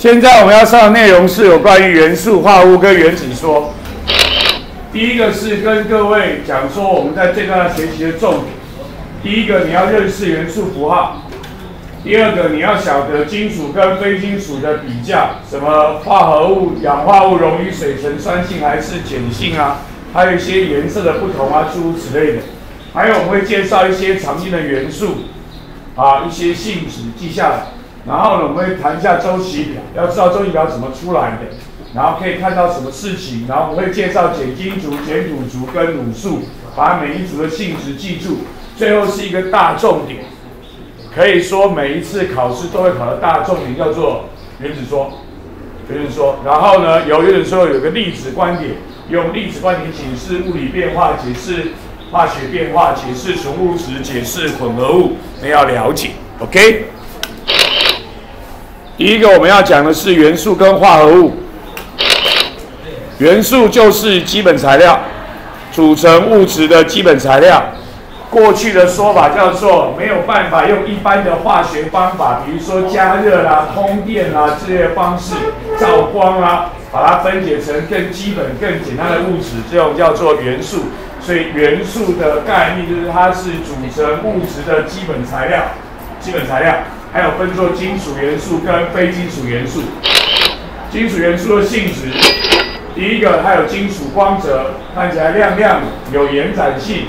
现在我们要上的内容是有关于元素、化物跟原子说。第一个是跟各位讲说，我们在这段学习的重点。第一个，你要认识元素符号；第二个，你要晓得金属跟非金属的比较，什么化合物、氧化物溶于水呈酸性还是碱性啊？还有一些颜色的不同啊，诸如此类的。还有我们会介绍一些常见的元素啊，一些性质记下来。然后呢，我们会谈一下周期表，要知道周期表怎么出来的，然后可以看到什么事情，然后我们会介绍碱金族、碱土族跟卤素，把每一组的性质记住。最后是一个大重点，可以说每一次考试都会考的大重点叫做原子说，原子说。然后呢，有原子说有个粒子观点，用粒子观点解释物理变化，解释化学变化，解释纯物质，解释混合物，你要了解，OK。第一个我们要讲的是元素跟化合物。元素就是基本材料，组成物质的基本材料。过去的说法叫做没有办法用一般的化学方法，比如说加热啦、通电啦这些方式，照光啦，把它分解成更基本、更简单的物质，这种叫做元素。所以元素的概念就是它是组成物质的基本材料，基本材料。还有分作金属元素跟非金属元素。金属元素的性质，第一个它有金属光泽，看起来亮亮，有延展性，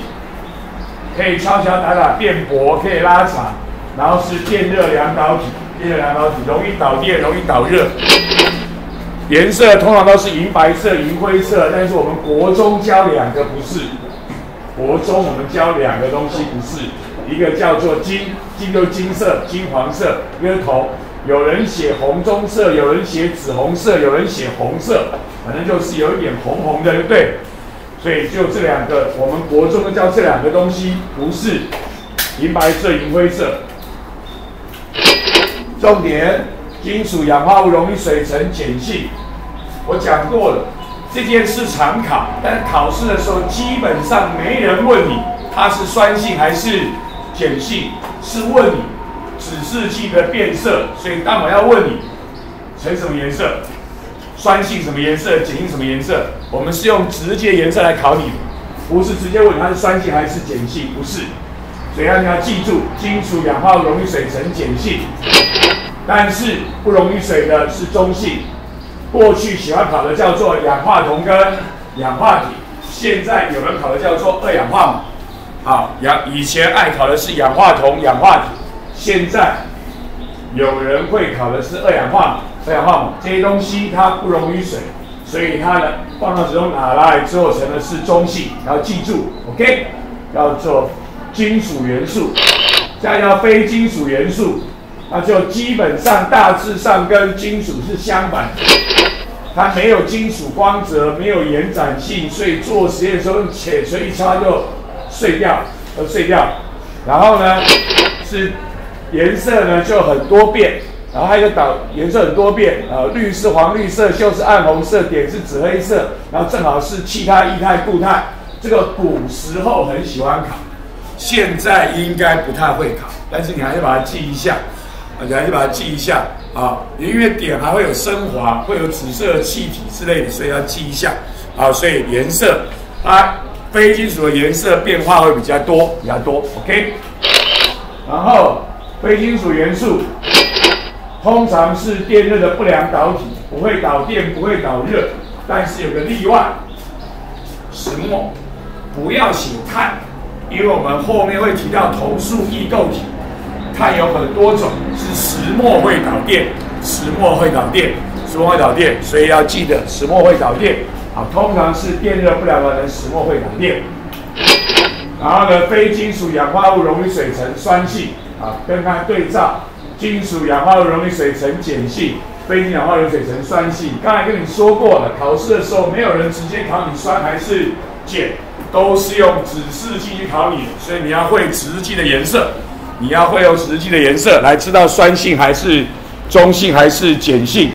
可以敲敲打打变薄，可以拉长，然后是电热两导体，电热两导体容易导电，容易导热。颜色通常都是银白色、银灰色，但是我们国中教两个不是，国中我们教两个东西不是。一个叫做金，金就金色、金黄色，一个头。有人写红棕色，有人写紫红色，有人写红色，反正就是有一点红红的，对不对？所以就这两个，我们国中叫这两个东西，不是银白色、银灰色。重点，金属氧化物溶于水呈碱性。我讲过了，这件事常考，但考试的时候基本上没人问你它是酸性还是。碱性是问你指示剂的变色，所以当我要问你呈什么颜色，酸性什么颜色，碱性什么颜色，我们是用直接颜色来考你，不是直接问它是酸性还是碱性，不是。所以你要记住，金属氧化溶于水呈碱性，但是不溶于水的是中性。过去喜欢考的叫做氧化铜跟氧化铁，现在有人考的叫做二氧化锰。好，氧以前爱考的是氧化铜、氧化铁，现在有人会考的是二氧化、二氧化锰这些东西，它不溶于水，所以它的放到水中拿来之后成的是中性，要记住，OK，要做金属元素，再叫非金属元素，那就基本上大致上跟金属是相反的，它没有金属光泽，没有延展性，所以做实验的时候用铁锤一敲就。碎掉，都碎掉，然后呢，是颜色呢就很多变，然后还有个导颜色很多变，呃，绿是黄绿色，锈是暗红色，点是紫黑色，然后正好是气态、液态、固态。这个古时候很喜欢考，现在应该不太会考，但是你还是把它记一下，你还是把它记一下啊，因为点还会有升华，会有紫色气体之类的，所以要记一下啊。所以颜色啊。非金属的颜色变化会比较多，比较多，OK。然后非金属元素通常是电热的不良导体，不会导电，不会导热。但是有个例外，石墨，不要写碳，因为我们后面会提到同素异构体，碳有很多种，是石墨会导电，石墨会导电，石墨会导电，所以要记得石墨会导电。啊，通常是电热不良的人，石墨会导电。然后呢，非金属氧化物溶于水呈酸性。啊，跟它对照，金属氧化物溶于水呈碱性，非金氧化物溶水呈酸性。刚才跟你说过了，考试的时候没有人直接考你酸还是碱，都是用指示剂去考你，所以你要会指示剂的颜色，你要会用指示剂的颜色来知道酸性还是中性还是碱性。